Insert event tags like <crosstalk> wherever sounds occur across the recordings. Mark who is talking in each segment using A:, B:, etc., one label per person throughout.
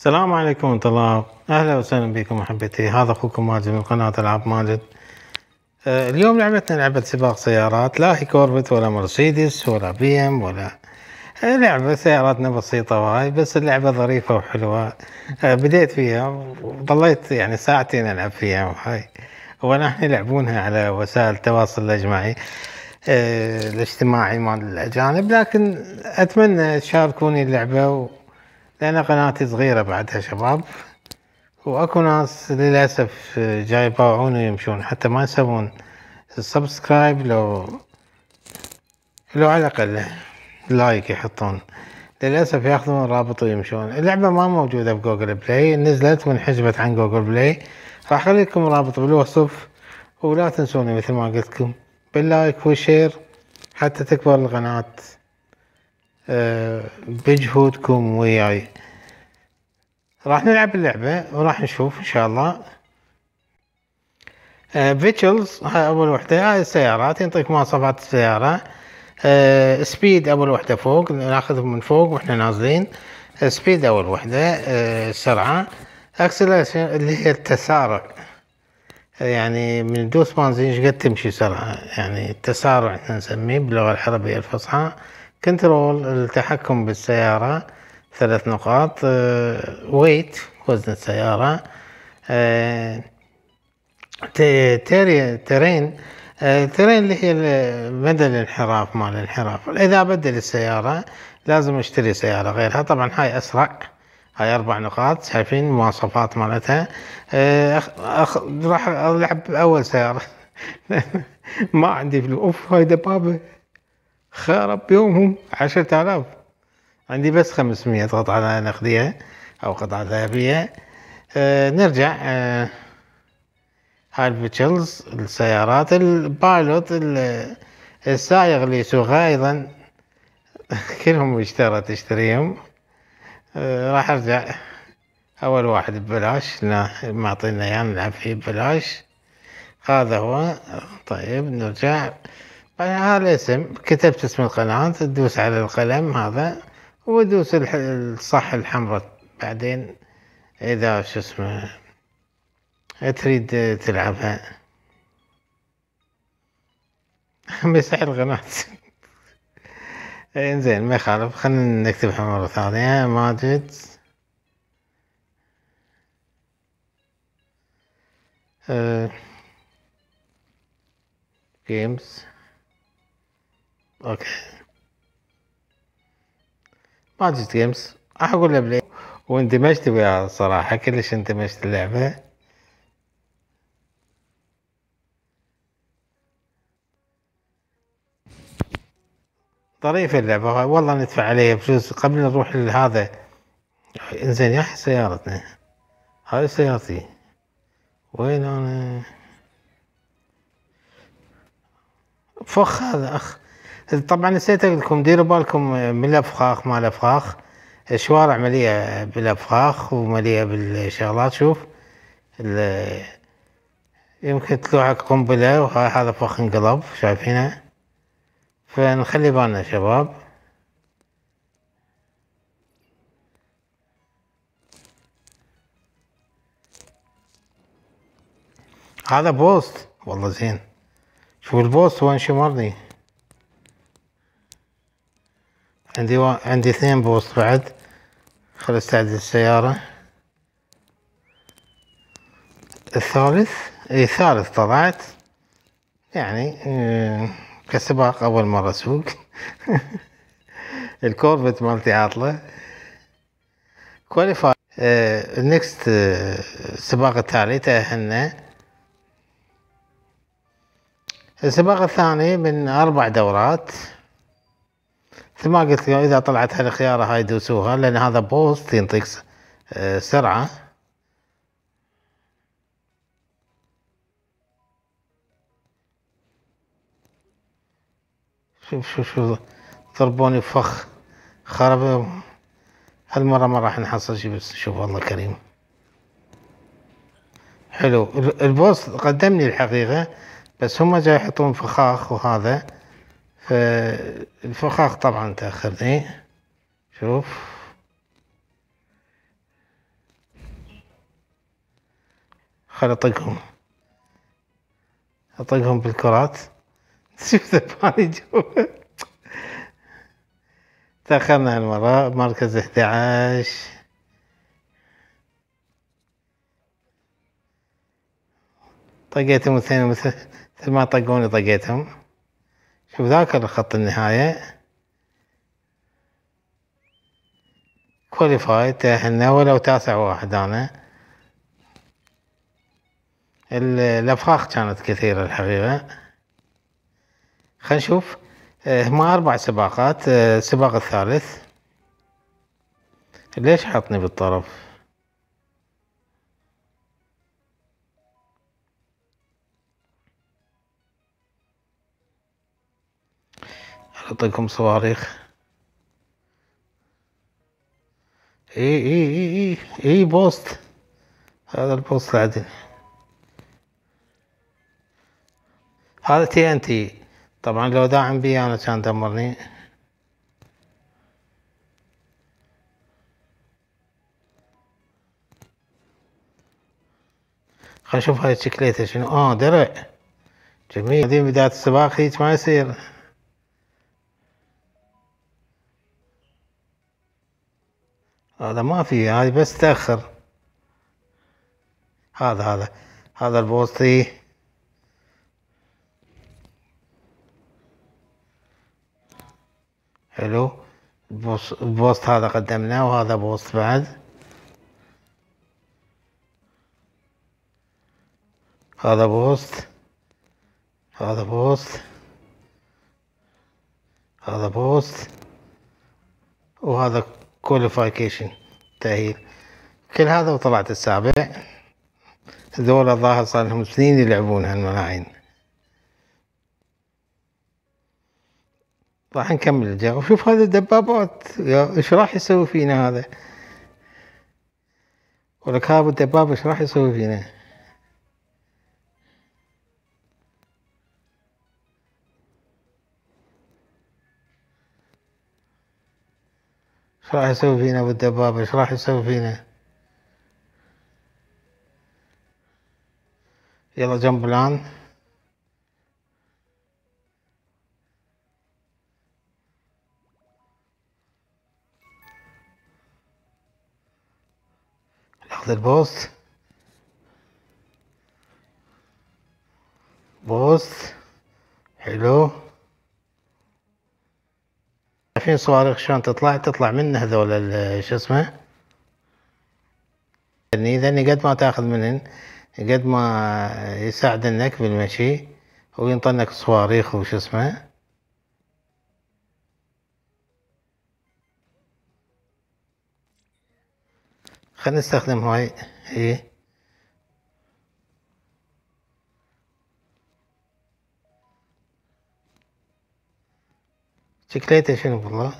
A: السلام عليكم ورحمة الله. أهلا وسهلا بكم أحبتي. هذا أخوكم ماجد من قناة ألعاب ماجد. آه، اليوم لعبتنا لعبة سباق سيارات. لا هي Corvette ولا مرسيدس ولا BM ولا آه، لعبة سياراتنا بسيطة وهاي بس اللعبة ظريفة وحلوة. آه، بديت فيها وظليت يعني ساعتين ألعب فيها وهاي. ونحن يلعبونها على وسائل التواصل الأجتماعي الاجتماعي مال الأجانب. لكن أتمنى تشاركوني اللعبة. لأن قناتي صغيرة بعدها شباب. وأكو ناس للأسف جاي يباوعون ويمشون حتى ما يسوون subscribe لو لو على الأقل like يحطون. للأسف ياخذون الرابط ويمشون. اللعبة ما موجودة ب Google Play نزلت وانحجبت عن Google Play راح اخلي لكم الرابط بالوصف ولا تنسوني مثل ما قلت لكم. بال like وال share حتى تكبر القناة. بجهودكم وياي. راح نلعب اللعبة وراح نشوف إن شاء الله. vehicles هاي أول وحدة. هاي السيارات ينطيك مواصفات السيارة. speed أول وحدة فوق ناخذهم من فوق وإحنا نازلين. speed أول وحدة. أه سرعة acceleration اللي هي التسارع. يعني من دوس بنزين إيش قد تمشي سرعة؟ يعني التسارع إحنا نسميه باللغة العربية الفصحى. control التحكم بالسيارة ثلاث نقاط weight آه، وزن السيارة آه، terrain آه، terrain اللي هي مدى الانحراف مال الانحراف إذا بدل السيارة لازم أشتري سيارة غيرها. طبعا هاي اسرع هاي أربع نقاط شايفين المواصفات مالتها. أخ... راح ألعب أول سيارة. <laughs> ما عندي فلوس. أوف هاي دبابة. خرب يومهم عشرة آلاف. عندي بس خمسمية قطعة نقدية أو قطعة ذهبية آه نرجع آه هاي ال vehicles السيارات ال pilot السائق اللي يسوقها أيضا. <laughs> كلهم اشترى تشتريهم. آه راح أرجع. أول واحد ببلاش معطينا إياه نلعب فيه ببلاش. هذا هو. طيب نرجع. هذا الاسم كتبت اسم القناة تدوس على القلم هذا ودوس الصح الحمراء بعدين إذا شو اسمه تريد تلعبها. <laughs> مسح القناة. <laughs> إنزين ما يخالف خلينا نكتبها مرة ثانية. ماجد. Games okay. ماجد Games أقول play واندمجت وياها صراحة كلش اندمجت اللعبة. ظريفة اللعبة والله ندفع عليها فلوس. قبل نروح لهذا. إنزين يا سيارتنا. هاي سيارتي. وين أنا؟ فخ هذا أخ. طبعا نسيت أقول لكم ديروا بالكم من الافخاخ مال الافخاخ الشوارع مليئة بالافخاخ ومليئة بالشغلات شوف. يمكن تلوحك قنبلة وهذا فخ انقلب شايفينه. فنخلي بالنا شباب. هذا boost. والله زين. شوف ال boost وين شمرني. عندي و... عندي اثنين boost بعد. خل استعدل السيارة. الثالث إي ثالث طلعت. يعني آه، كسباق أول مرة أسوق. <laughs> ال Corvette مالتي عاطلة. qualify ال next السباق التالي تأهلنا. السباق الثاني من أربع دورات. مثل ما قلت إذا طلعت هالخيارة هاي دوسوها لأن هذا boost ينطيك آه، سرعة. شوف شوف شوف ضربوني فخ خرب. هالمرة ما راح نحصل شي بس شوف الله كريم. حلو. البوست قدمني الحقيقة بس هم جاي يحطون فخاخ وهذا. فالفخاخ طبعا تأخرني شوف. خل أطقهم. أطقهم بالكرات. <laughs> شوف ثباني جوا تأخرنا هالمرة. مركز 11 طقيتهم اثنين مثل ما طقوني طقيتهم. شوف ذاك الخط النهاية كواليفايد تأهلنا ولو تاسع واحد أنا. الأفراخ كانت كثيرة الحقيقة. خلينا نشوف. هم أربع سباقات. السباق الثالث. ليش حطني بالطرف؟ أعطيكم صواريخ. اي اي اي اي اي boost. هذا ال boost العدل هذا TNT. طبعا لو داعم بي أنا كان دمرني. خلينا نشوف هاي الشكليته شنو. آه درع. جميل. هذه بداية السباق هيك ما يصير. هذا ما في هاي بس تأخر. هذا هذا هذا ال boost حلو. ال boost هذا قدمناه وهذا boost بعد. هذا boost هذا boost هذا boost وهذا qualification تأهيل. كل هذا وطلعت السابع. هذول الظاهر صار لهم سنين يلعبون هالملاعين. راح نكمل الجو. شوف هذا الدبابات. إيش راح يسوي فينا هذا؟ ولك هذا الدباب إيش راح يسوي فينا؟ إيش راح يسوي فينا أبو الدبابة إيش راح يسوي فينا؟ يلا جنب الآن. ناخذ ال boost. boost. حلو. شايفين صواريخ شلون تطلع؟ تطلع من هذول شو اسمه؟ ذني قد ما تأخذ منهن قد ما يساعدنك بالمشي وينطنك صواريخ وش اسمه. خلينا نستخدم هاي. إيه. شكليته شنو والله.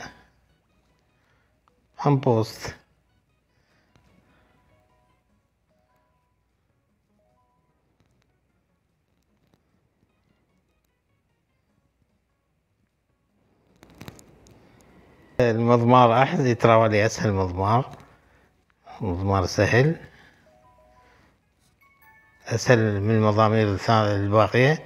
A: هم بوست. المضمار أحد يتراوى لي أسهل مضمار مضمار سهل. أسهل من المضامير الباقية.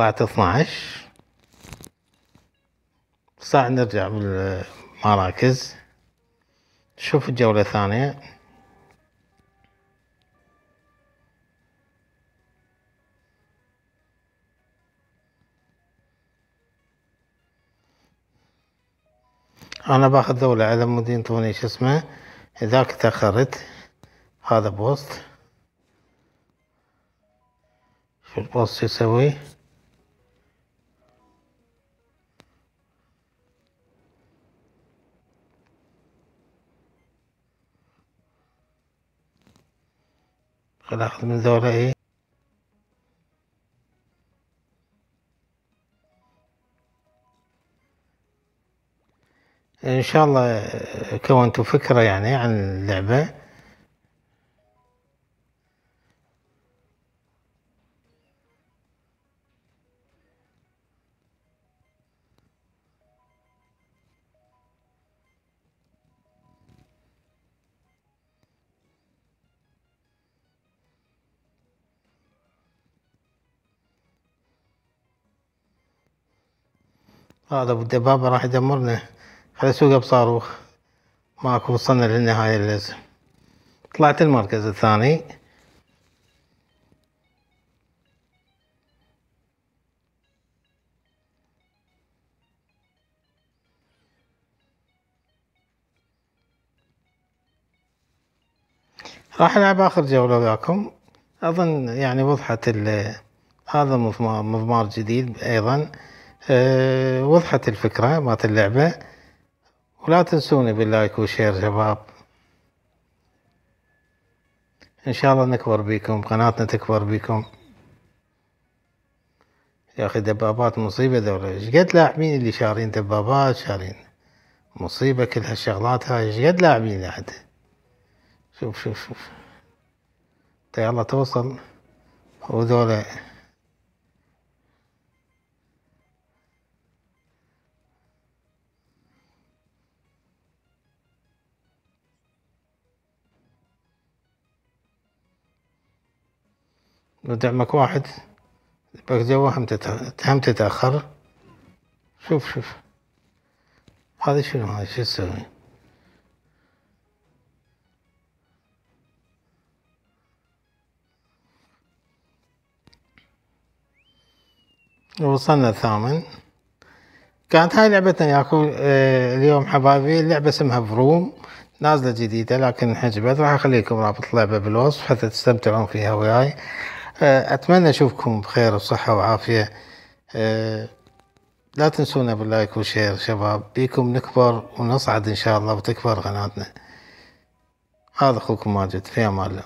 A: طلعت 12 ساعة نرجع بالمراكز. شوف الجولة الثانية. أنا باخذ ذولا على مود ينطوني شو اسمه ذاك تأخرت هذا boost. شو ال boost يسوي؟ خل أخذ من ذولا إيه إن شاء الله كونتوا فكرة يعني عن اللعبة. هذا ابو الدبابة راح يدمرنا خلي اسوقه بصاروخ. ماكو وصلنا للنهاية اللازم طلعت المركز الثاني. راح ألعب آخر جولة وياكم. أظن يعني وضحت هذا مضمار جديد أيضا. أه وضحت الفكرة مالت اللعبة. ولا تنسوني بال like وال share شباب. إن شاء الله نكبر بيكم قناتنا تكبر بيكم. يا أخي دبابات مصيبة ذولا إيش قد لاعبين اللي شارين دبابات؟ شارين مصيبة كل هالشغلات هاي. إيش قد لاعبين لحد شوف شوف شوف. يلا توصل. وذولا ودعمك واحد. باك جوا هم تتأخر. شوف شوف. هذا شنو؟ هذا شو تسوي؟ وصلنا الثامن. كانت هاي لعبتنا وياكم آه، اليوم حبايبي اللعبة اسمها Vroom نازلة جديدة لكن حجبت. راح أخليكم رابط اللعبة بالوصف حتى تستمتعون فيها وياي. أتمنى أشوفكم بخير وصحة وعافية. لا تنسونا بال like وال share شباب. بيكم نكبر ونصعد إن شاء الله وتكبر قناتنا. هذا أخوكم ماجد. في أمان الله.